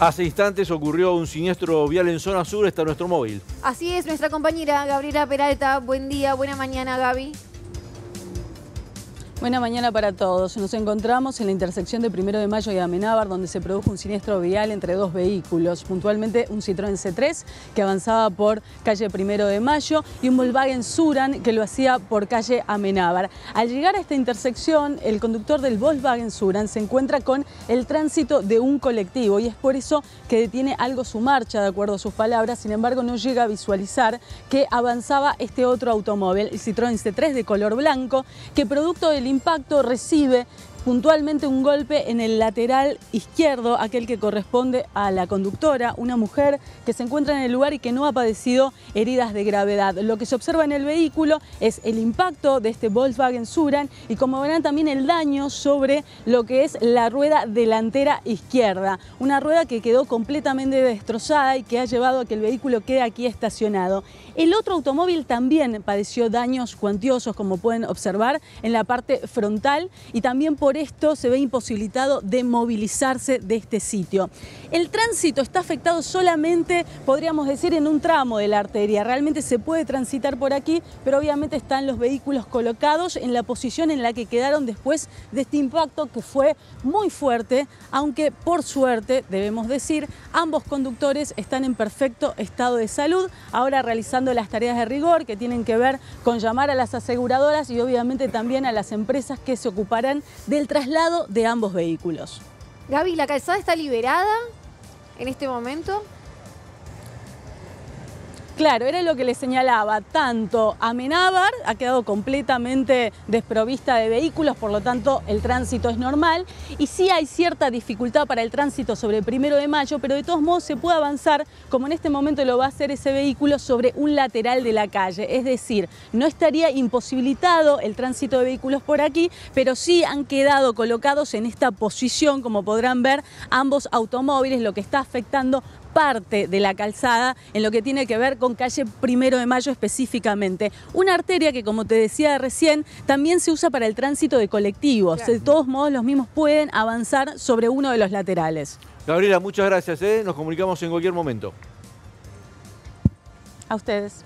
Hace instantes ocurrió un siniestro vial en zona sur, está nuestro móvil. Así es, nuestra compañera Gabriela Peralta. Buen día, buena mañana, Gaby. Buena mañana para todos. Nos encontramos en la intersección de Primero de Mayo y Amenábar, donde se produjo un siniestro vial entre dos vehículos, puntualmente un Citroën C3 que avanzaba por calle Primero de Mayo y un Volkswagen Suran que lo hacía por calle Amenábar. Al llegar a esta intersección, el conductor del Volkswagen Suran se encuentra con el tránsito de un colectivo y es por eso que detiene algo su marcha, de acuerdo a sus palabras. Sin embargo, no llega a visualizar que avanzaba este otro automóvil, el Citroën C3 de color blanco, que producto del impacto recibe puntualmente un golpe en el lateral izquierdo, aquel que corresponde a la conductora, una mujer que se encuentra en el lugar y que no ha padecido heridas de gravedad. Lo que se observa en el vehículo es el impacto de este Volkswagen Suran y como verán también el daño sobre lo que es la rueda delantera izquierda, una rueda que quedó completamente destrozada y que ha llevado a que el vehículo quede aquí estacionado. El otro automóvil también padeció daños cuantiosos, como pueden observar, en la parte frontal y también por esto se ve imposibilitado de movilizarse de este sitio. El tránsito está afectado solamente, podríamos decir, en un tramo de la arteria. Realmente se puede transitar por aquí, pero obviamente están los vehículos colocados en la posición en la que quedaron después de este impacto que fue muy fuerte, aunque por suerte, debemos decir, ambos conductores están en perfecto estado de salud, ahora realizando las tareas de rigor que tienen que ver con llamar a las aseguradoras y obviamente también a las empresas que se ocuparán del traslado de ambos vehículos. Gaby, ¿la calzada está liberada en este momento? Claro, era lo que le señalaba, tanto Amenábar ha quedado completamente desprovista de vehículos, por lo tanto el tránsito es normal y sí hay cierta dificultad para el tránsito sobre el primero de mayo, pero de todos modos se puede avanzar, como en este momento lo va a hacer ese vehículo, sobre un lateral de la calle. Es decir, no estaría imposibilitado el tránsito de vehículos por aquí, pero sí han quedado colocados en esta posición, como podrán ver, ambos automóviles, lo que está afectando parte de la calzada en lo que tiene que ver con calle Primero de Mayo específicamente. Una arteria que, como te decía recién, también se usa para el tránsito de colectivos. De todos modos, los mismos pueden avanzar sobre uno de los laterales. Gabriela, muchas gracias. ¿eh? Nos comunicamos en cualquier momento. A ustedes.